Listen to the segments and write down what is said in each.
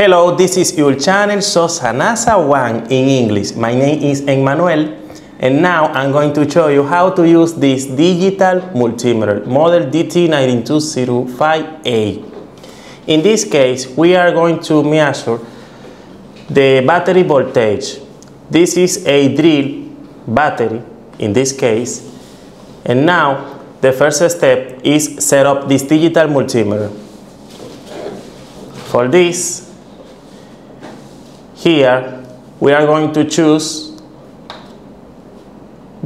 Hello, this is your channel SosaNasa One in English. My name is Emmanuel and now I'm going to show you how to use this digital multimeter model DT9205A. In this case, we are going to measure the battery voltage. This is a drill battery in this case. And now the first step is set up this digital multimeter. For this, here we are going to choose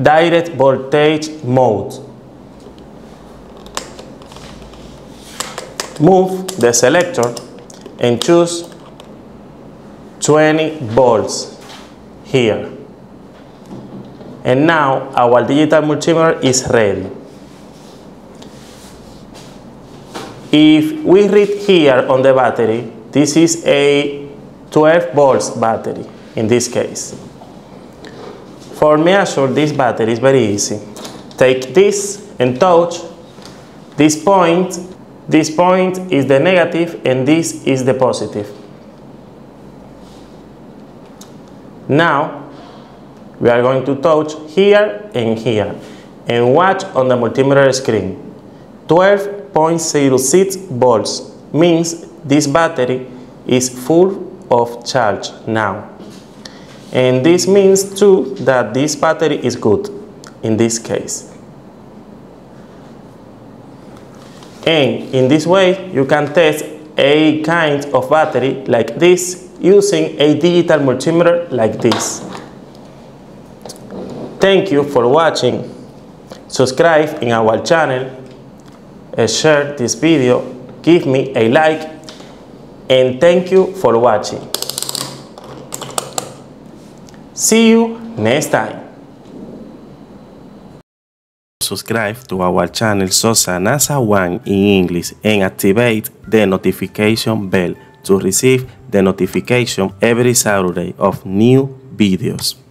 direct voltage mode. Move the selector and choose 20 volts here. And now our digital multimeter is ready. If we read here on the battery, this is a 12 volts battery in this case. For measure this battery is very easy. Take this and touch this point. This point is the negative and this is the positive. Now we are going to touch here and here and watch on the multimeter screen. 12.06 volts means this battery is full of charge now. And this means too that this battery is good in this case. And in this way, you can test a kind of battery like this using a digital multimeter like this. Thank you for watching. Subscribe in our channel, uh, share this video, give me a like and thank you for watching. See you next time. Subscribe to our channel SosaNasa One in English and activate the notification bell to receive the notification every Saturday of new videos.